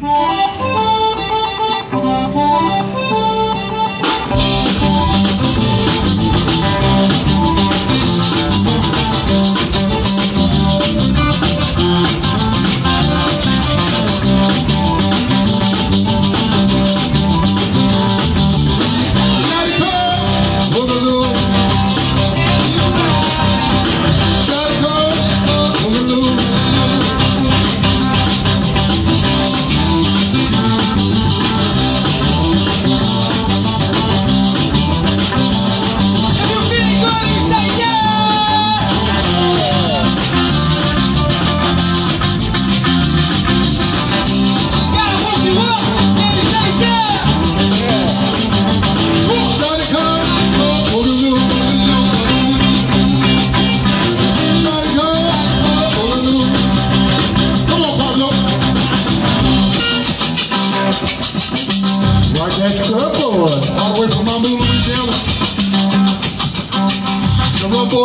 Música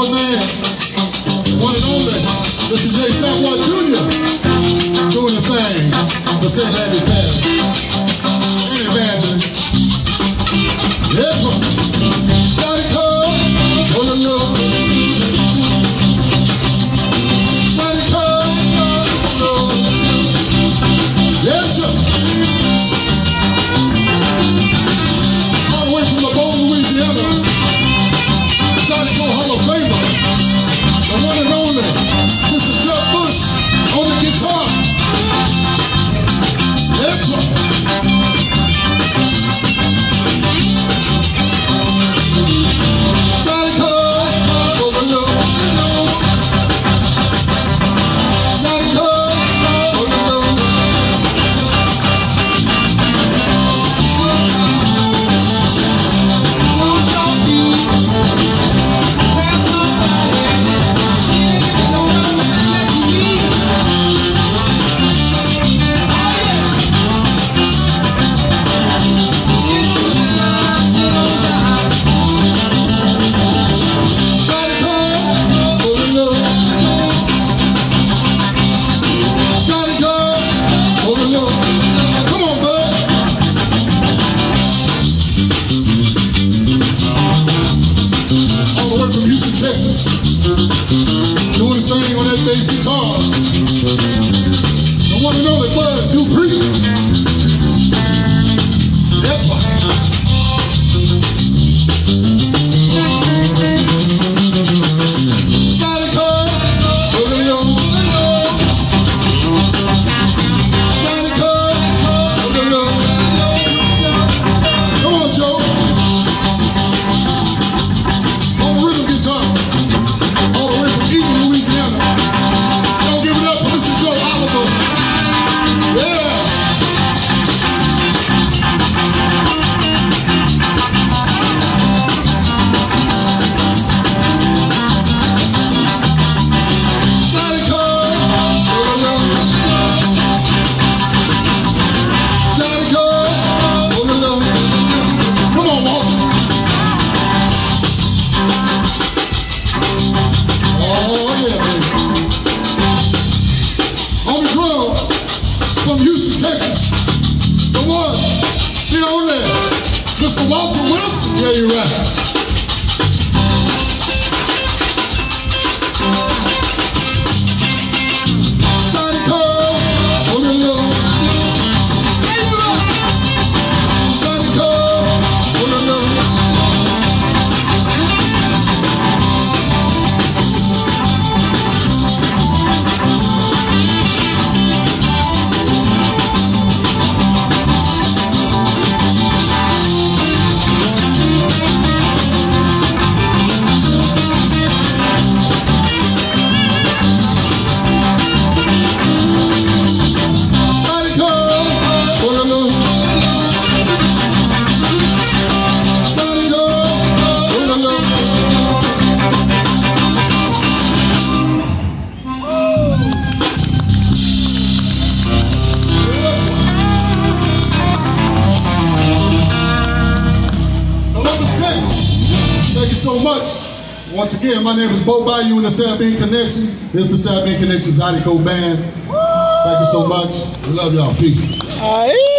board man, one and only, Mr. J. Southwell Jr. doing his thing for St. Landry Parish. Any? Yes, Gotta. All the way from the Louisiana. guitar. The one and only Bud Dupree. love to. Yeah, you're right. Once again, my name is Beau Bayou in the Sabine Bean Connection. This is the Sabine Bean Connection's Howdy Band. Woo! Thank you so much. We love y'all. Peace. All right.